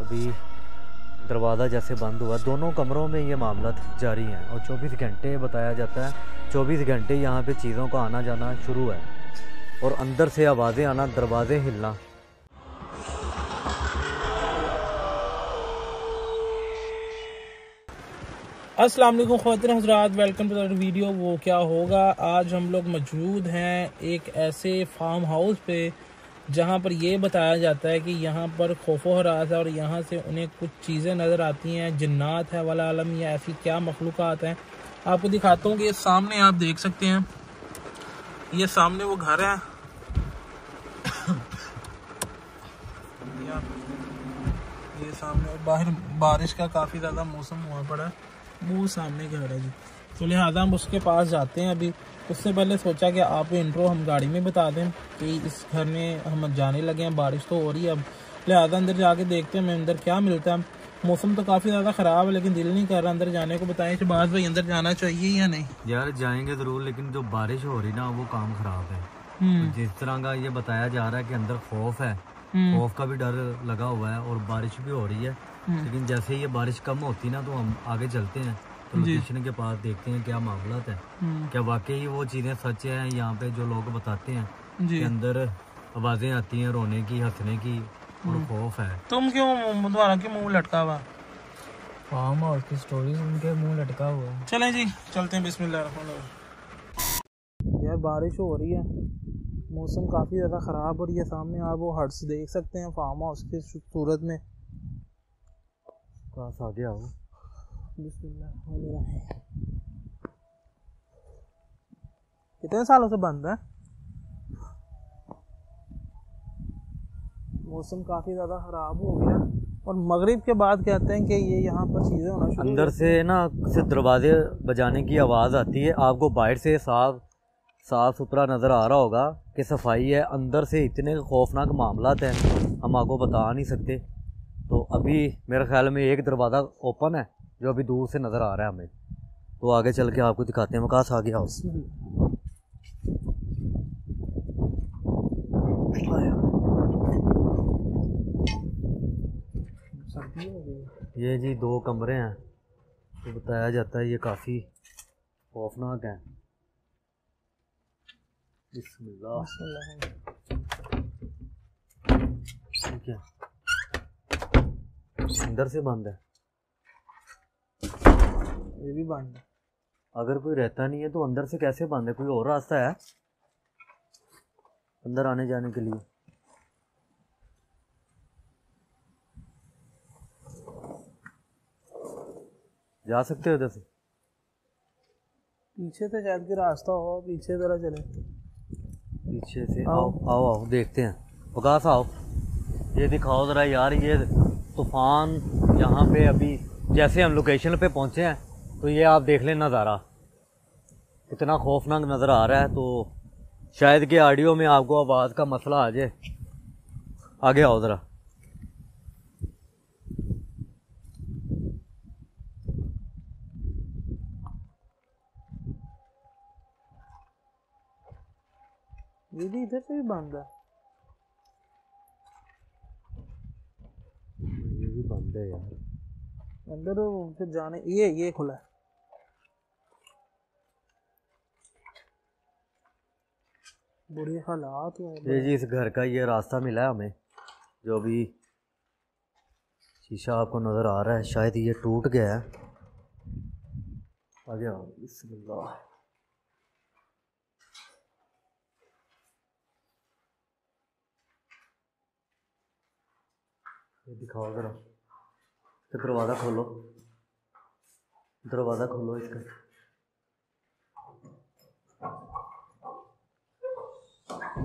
अभी दरवाज़ा जैसे बंद हुआ, दोनों कमरों में ये मामला जारी हैं और 24 घंटे बताया जाता है 24 घंटे यहाँ पे चीज़ों का आना जाना शुरू है और अंदर से आवाज़ें आना, दरवाजे हिलना। अस्सलाम वालेकुम हजरात वेलकम टू द वीडियो वो क्या होगा? आज हम लोग मौजूद हैं एक ऐसे फार्म हाउस पे, जहाँ पर ये बताया जाता है कि यहाँ पर खोफो हरास है और यहाँ से उन्हें कुछ चीज़ें नज़र आती हैं, जन्नात है, वाला आलम, या ऐसी क्या मखलूक़ात हैं। आपको दिखाता हूँ कि ये सामने आप देख सकते हैं। ये सामने वो घर है। ये सामने, बाहर बारिश का काफ़ी ज़्यादा मौसम हुआ पड़ा है। वो सामने घर है जी। तो लिहाजा हम उसके पास जाते हैं अभी। उससे पहले सोचा कि आपको इंट्रो हम गाड़ी में बता दें कि इस घर में हम जाने लगे हैं बारिश तो हो रही है अब। लिहाजा अंदर जाके देखते हैं अंदर क्या मिलता है। मौसम तो काफ़ी ज़्यादा ख़राब है लेकिन दिल नहीं कर रहा अंदर जाने को। बताएँ कि बाद भाई अंदर जाना चाहिए या नहीं? यार जाएँगे ज़रूर लेकिन जो बारिश हो रही ना वो काम ख़राब है। हम्म। जिस तरह का ये बताया जा रहा है कि अंदर खौफ है हम्म। खौफ का भी डर लगा हुआ है और बारिश भी हो रही है। लेकिन जैसे ही ये बारिश कम होती ना तो हम आगे चलते हैं तो लोकेशन के पास देखते हैं क्या मामला है। हम्म, क्या वाकई वो चीज़ें सच है यहाँ पे जो लोग बताते हैं जी। कि अंदर आवाज़ें आती हैं रोने की हंसने की और खौफ है। तुम क्यों तुम्हारा क्यों मुँह लटका हुआ? फार्म हाउस की स्टोरी सुन के मुँह लटका हुआ है। चलें जी चलते हैं बिस्मिल्लाह यार बारिश हो रही है। मौसम काफ़ी ज़्यादा ख़राब हो रही है सामने आप वो हट्स देख सकते हैं फार्म हाउस की सूरत में। पास आ गया हो। कितने सालों से बंद है? मौसम काफ़ी ज़्यादा ख़राब हो गया। और मगरिब के बाद कहते हैं कि ये यहाँ पर चीज़ें होना शुरू अंदर से ना सिर्फ़ दरवाजे बजाने की आवाज़ आती है। आपको बाहर से साफ़ साफ़ सुथरा नज़र आ रहा होगा कि सफ़ाई है। अंदर से इतने खौफनाक मामला हैं हम आपको बता नहीं सकते। तो अभी मेरे ख्याल में एक दरवाज़ा ओपन है जो अभी दूर से नज़र आ रहा है हमें। तो आगे चल के आपको दिखाते हैं वकास आ गया हाउस ये जी दो कमरे हैं तो बताया जाता है ये काफ़ी खौफनाक हैं। बिस्मिल्लाह। ठीक है। अंदर से बंद है। ये भी बंद है। अगर कोई रहता नहीं है तो अंदर से कैसे बंद है? कोई और रास्ता है? अंदर आने जाने के लिए। जा सकते हो इधर से। पीछे से शायद कि रास्ता हो पीछे जरा चले। पीछे से आओ आओ आओ देखते हैं। बकास आओ। ये दिखाओ ज़रा यार ये तूफ़ान यहाँ पे अभी जैसे हम लोकेशन पे पहुँचे हैं तो ये आप देख लें नज़ारा। कितना खौफनाक नज़र आ रहा है तो शायद कि ऑडियो में आपको आवाज़ का मसला आ जाए। आगे आओ ज़रा। भी इधर से भी बंद है ये भी बंद है यार। अंदर फिर जाने ये ये खुला है। बुरे हालात ये जी इस घर का ये रास्ता मिला है हमें जो अभी शीशा आपको नज़र आ रहा है शायद ये टूट गया है। आगे आओ बिस्मिल्लाह। ये दिखाओ ज़रा। इसका दरवाज़ा खोलो। दरवाज़ा खोलो इसका।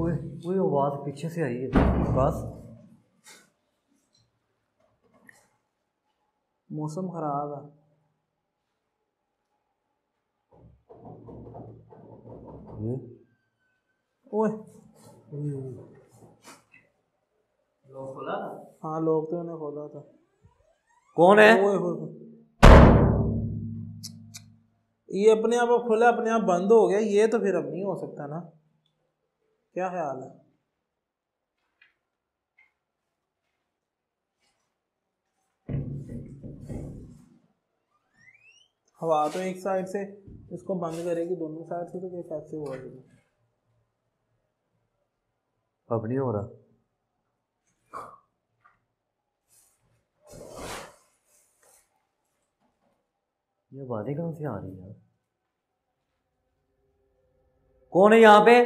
ओए ओए आवाज़ पीछे से आई है। बस। मौसम खराब है। ये ओए। हाँ लोग तो उन्हें खोला था। कौन है? ओए होए होए। ये अपने आप खुला अपने आप बंद हो गया। ये तो फिर अब नहीं हो सकता ना। क्या ख्याल है? हवा तो एक साइड से इसको बंद करेगी दोनों साइड से तो कैसे हुआ अब नहीं हो रहा। ये बातें कहाँ से आ रही है कौन है यहाँ पे?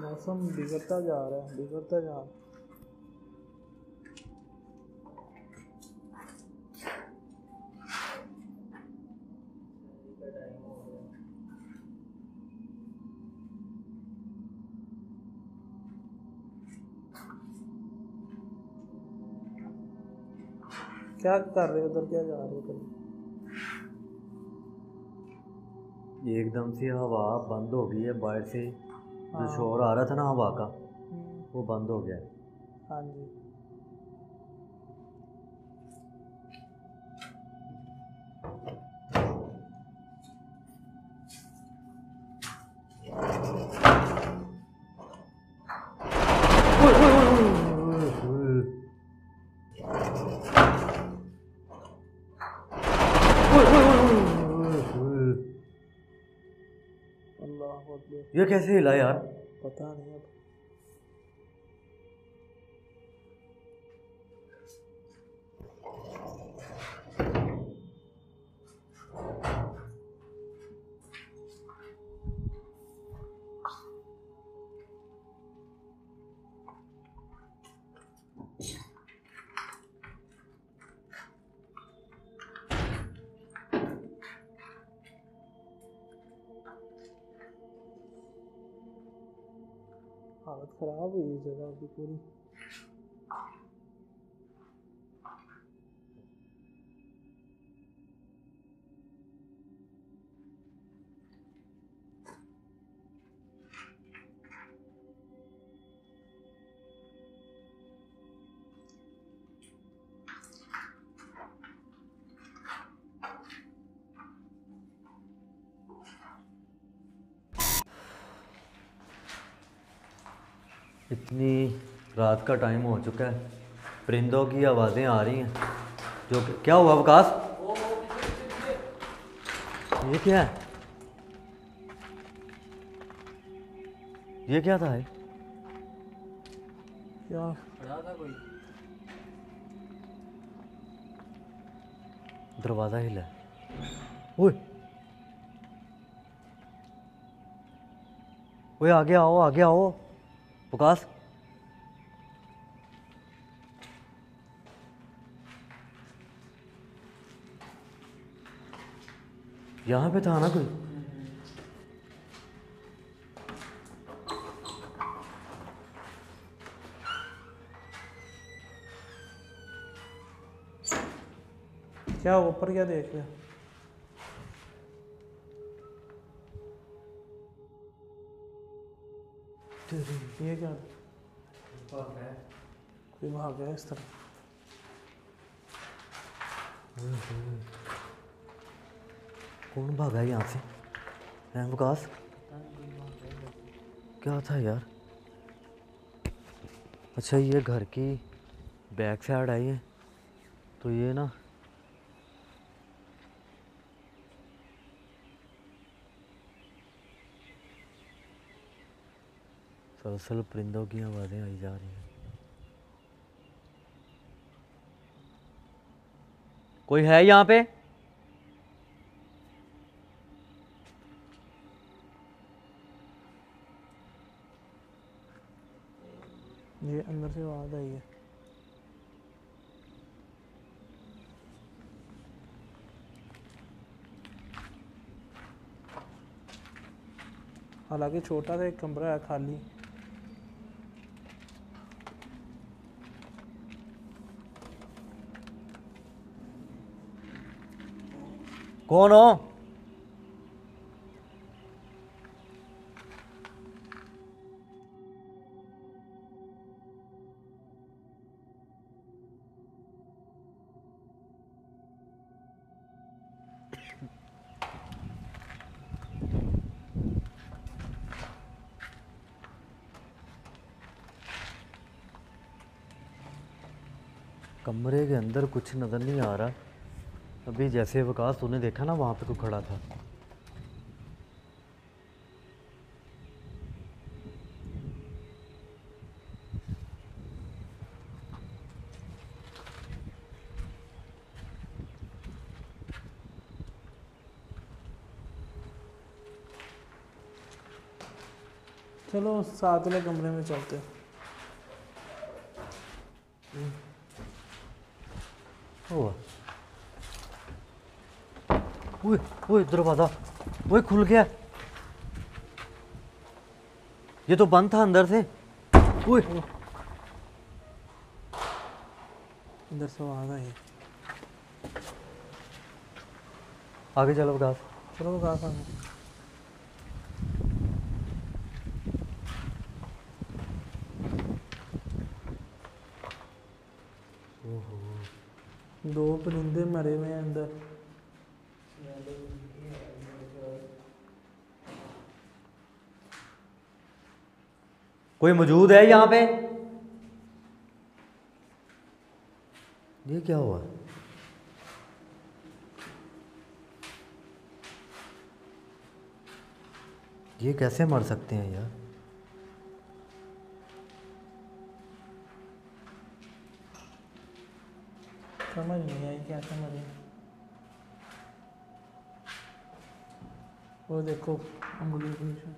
मौसम बिगड़ता जा रहा है, बिगड़ता जा रहा है। क्या कर रहे हो? उधर क्या जा रहे हो एकदम से हवा बंद हो गई है बाहर से। जो हाँ। शोर आ रहा था ना हवा का हम्म, वो बंद हो गया है। हाँ जी। ये कैसे हिला यार? पता नहीं हालत ख़राब हुई इस जगह की पूरी इतनी रात का टाइम हो चुका है। परिंदों की आवाज़ें आ रही हैं। जो क्या हुआ विकास? ये क्या है? ये क्या था ये क्या? दरवाज़ा हिला ओए! ओए, आगे आओ आगे आओ। विकास यहाँ पे था ना कोई? क्या ऊपर क्या देख हो? ये क्या? कोई भाग गया इस तरफ़ कौन भागा यहाँ से? हैं विकास? क्या था यार? अच्छा ये घर की बैक साइड आई है तो ये ना सलसल परिंदों की आवाज़ें आई जा रही हैं। कोई है यहाँ पे? ये अंदर से आवाज़ आई है। हालाँकि छोटा सा एक कमरा है खाली। कौन हो? कमरे के अंदर कुछ नज़र नहीं आ रहा। अभी जैसे विकास तूने देखा ना वहाँ पे कोई खड़ा था? चलो साथ वाले कमरे में चलते हैं। हुआ। ओए ओए दरवाज़ा ओए खुल गया ये तो बंद था अंदर से ओए अंदर से आवाज़ आई आगे चलो विकास चलो वो कहा दो परिंदे मरे हुए हैं अंदर कोई मौजूद है यहाँ पे? ये क्या हुआ? ये कैसे मर सकते हैं यार? समझ नहीं आई क्या समझ वो देखो उंगली के नीचे।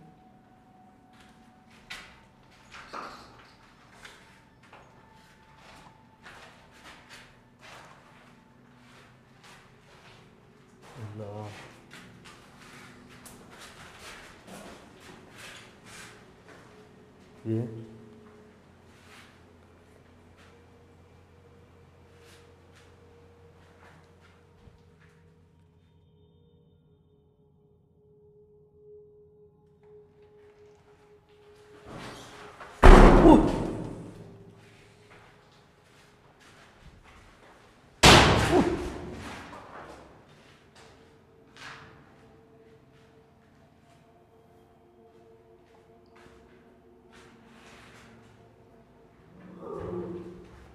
अल्लाह ये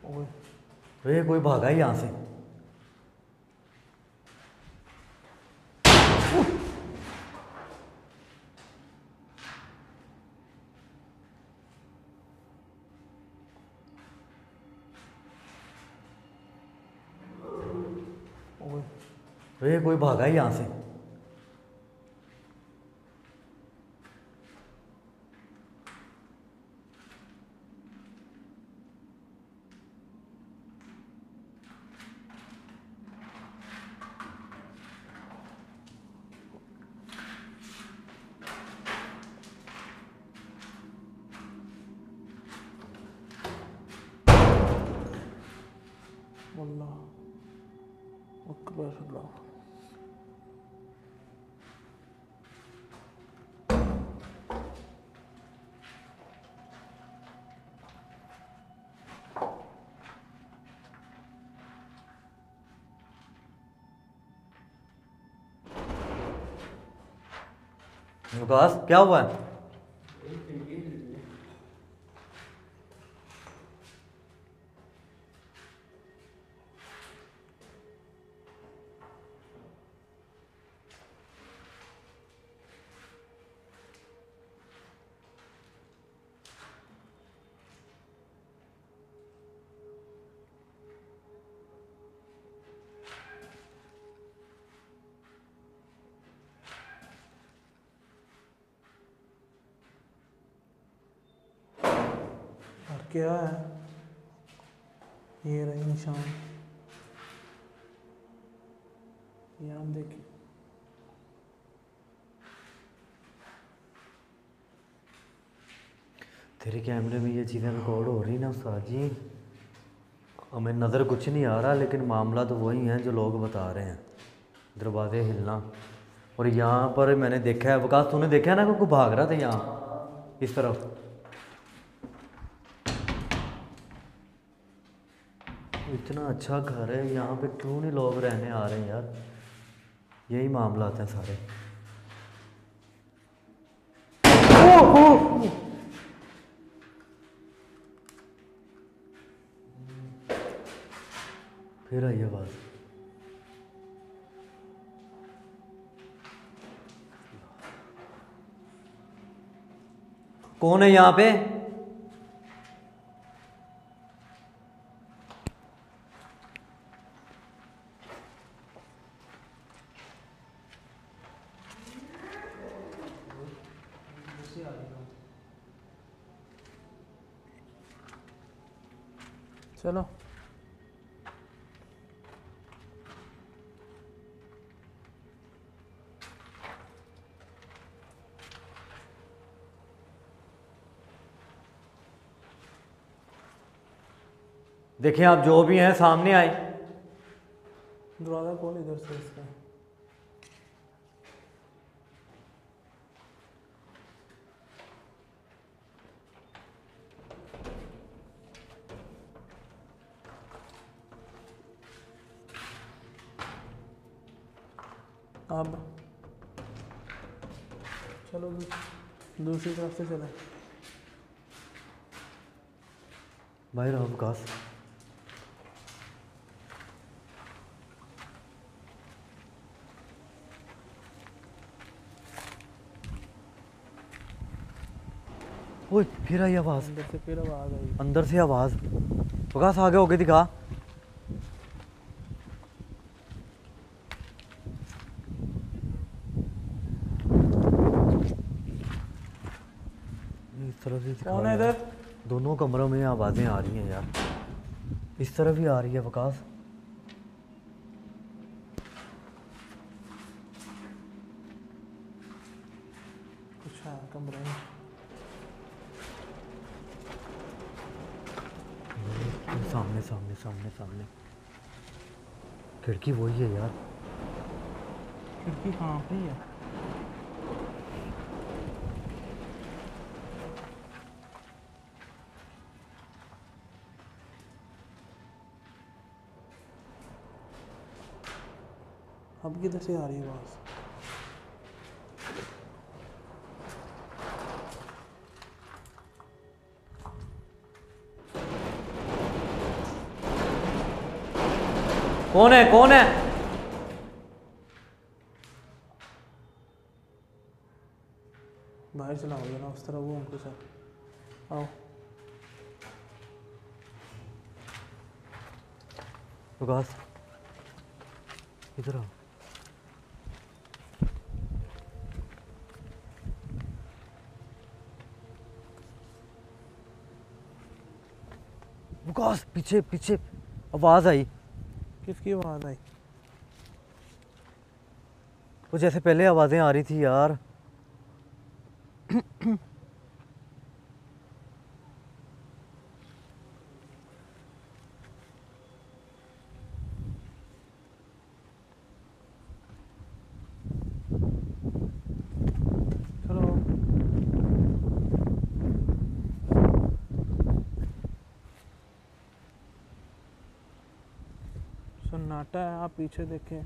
ओए ये कोई भागा ही यहाँ से। ओए ये कोई भागा ही यहाँ से। विकास क्या हुआ? है क्या है? ये रही निशान। ये हम देखें। तेरे कैमरे में ये चीज़ें रिकॉर्ड हो रही ना उस्ताद जी। हमें नज़र कुछ नहीं आ रहा, लेकिन मामला तो वही है जो लोग बता रहे हैं। दरवाजे हिलना। और यहाँ पर मैंने देखा है विकास तूने देखा है ना कोई भाग रहा था यहाँ? इस तरफ़। इतना अच्छा घर है यहाँ पे क्यों नहीं लोग रहने आ रहे हैं यार? यही मामला है सारे। ओ, ओ, ओ, फिर आई आवाज़। कौन है यहाँ पे चलो देखिए आप जो भी हैं सामने आए दरवाज़ा खोल इधर से इसका। अब चलो दूसरी तरफ़ से चलें। भाई आओ विकास ओए फिर आई आवाज़? अंदर से फिर आवाज़ आई। अंदर से आवाज़। आगे होके दिखा। इस तरफ़ से कौन है इधर? दोनों कमरों में आवाज़ें आ रही हैं यार। इस तरफ़ ही आ रही है विकास कुछ है कमरे में। सामने सामने सामने। खिड़की वही है यार। खिड़की कहाँ पे है? अब किधर से आ रही है आवाज़? कौन है कौन है बाहर चला होगा ना उस तरह वो हमको सर। आओ। विकास इधर आओ। विकास पीछे पीछे आवाज़ आई। किसकी आवाज़ आई? वो जैसे पहले आवाज़ें आ रही थी यार चलो सन्नाटा है, आप पीछे देखें।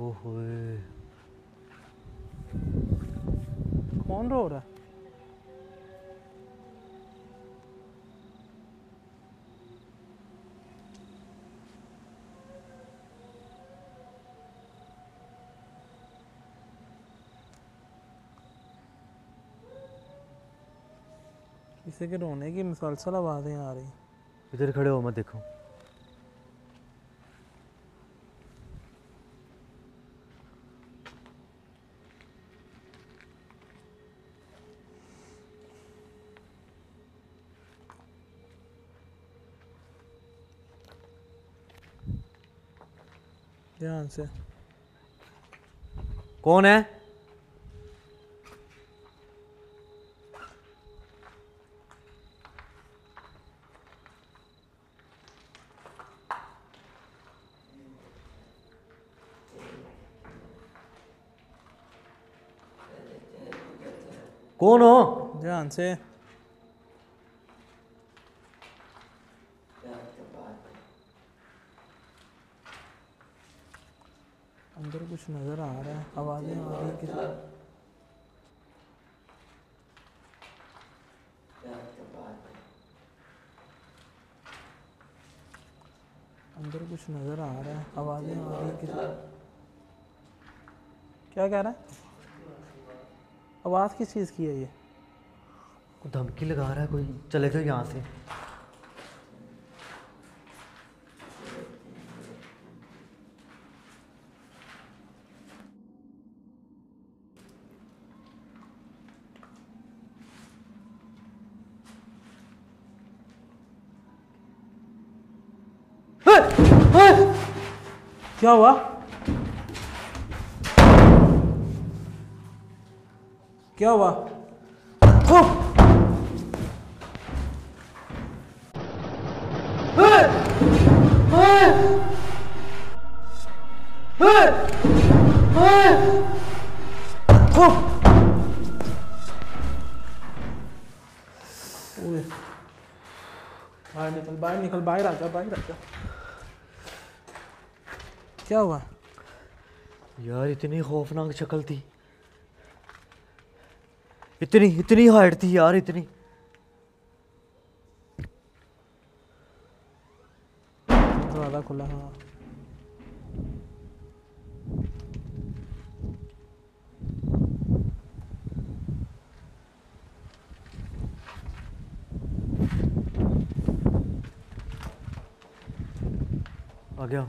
ओहो कौन रो रहा है? किसी के रोने की मुसलसल आवाज़ें आ रही इधर खड़े हो मत देखो। ध्यान से। कौन है? कौन हो? ध्यान से। अंदर कुछ नज़र आ रहा है। आवाज़ें आ रही किसी अंदर कुछ नज़र आ रहा है। आवाज़ें आ रही किसी क्या कह रहा है? आवाज़ किस चीज़ की है ये? धमकी लगा रहा है कोई चले जाओ यहाँ से। क्या हुआ? क्या हुआ ओ! ओ! ओए। बाहर निकल बाहर निकल बाहर आ जा बाहर आ जा क्या हुआ यार इतनी खौफनाक शक्ल थी इतनी इतनी हाइट थी यार, इतनी। दरवाज़ा खुला हाँ। आ गया।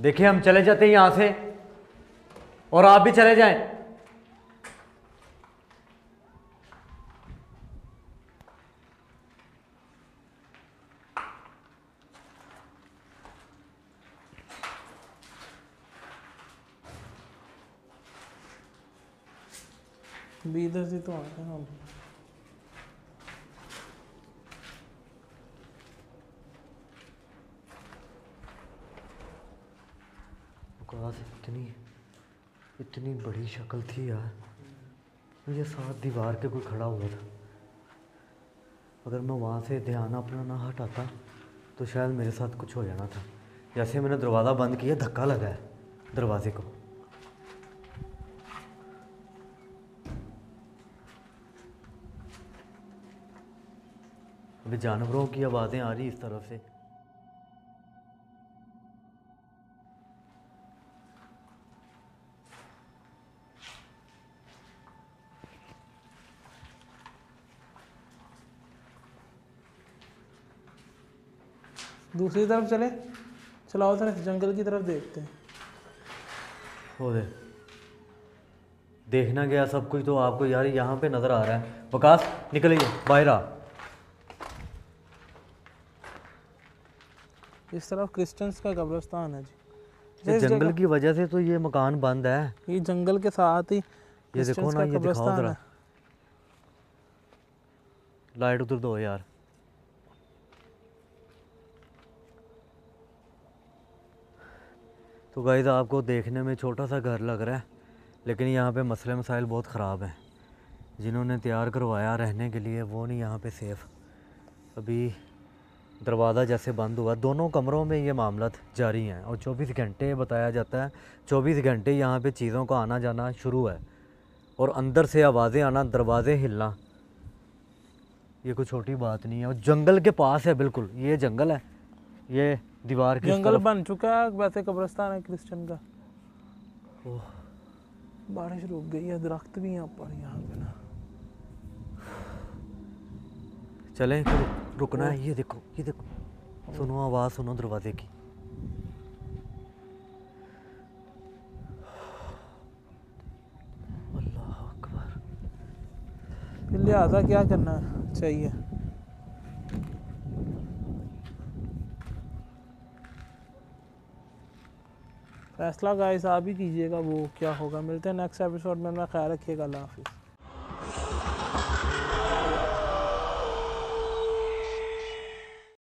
देखिए, हम चले जाते हैं यहाँ से, और आप भी चले जाएँ। से तो आए हैं हम इतनी इतनी बड़ी शक्ल थी यार। मुझे साथ दीवार के कोई खड़ा हुआ था। अगर मैं वहाँ से ध्यान अपना ना हटाता तो शायद मेरे साथ कुछ हो जाना था। जैसे मैंने दरवाज़ा बंद किया, धक्का लगा है, दरवाजे को। अभी जानवरों की आवाज़ें आ रही इस तरफ़ से। दूसरी तरफ़ चले? चलाओ उधर जंगल की तरफ़ देखते हैं। हो दे देखना गया सब कुछ तो आपको यार यहाँ पे नज़र आ रहा है। वकास निकलिए बाहर आ। इस तरफ़ क्रिश्चियंस का कब्रिस्तान है जी। ये जंगल की वजह से तो ये मकान बंद है। ये जंगल के साथ ही ये देखो ना ये दिखाओ जरा। लाइट उधर दो यार। तो गाइस आपको देखने में छोटा सा घर लग रहा है लेकिन यहाँ पे मसले मसाइल बहुत ख़राब हैं। जिन्होंने तैयार करवाया रहने के लिए वो नहीं यहाँ पे सेफ़ अभी दरवाज़ा जैसे बंद हुआ। दोनों कमरों में ये मामला जारी हैं और 24 घंटे बताया जाता है। 24 घंटे यहाँ पे चीज़ों का आना जाना शुरू है और अंदर से आवाज़ें आना दरवाजे हिलना। ये कोई छोटी बात नहीं है और जंगल के पास है बिल्कुल। ये जंगल है। ये दीवार की जंगल बन चुका है वैसे कब्रस्तान है क्रिश्चन का। बारिश रुक गई है दरख्त भी यहाँ पर यहाँ पे ना। चलें रुकना है ये देखो ये देखो। सुनो आवाज़ सुनो दरवाजे की। अल्लाह अकबर। लिहाजा क्या करना चाहिए? फैसला गाइस आप ही कीजिएगा वो क्या होगा। मिलते हैं नेक्स्ट एपिसोड में। अपना ख्याल रखिएगा। अल्लाह हाफिज़।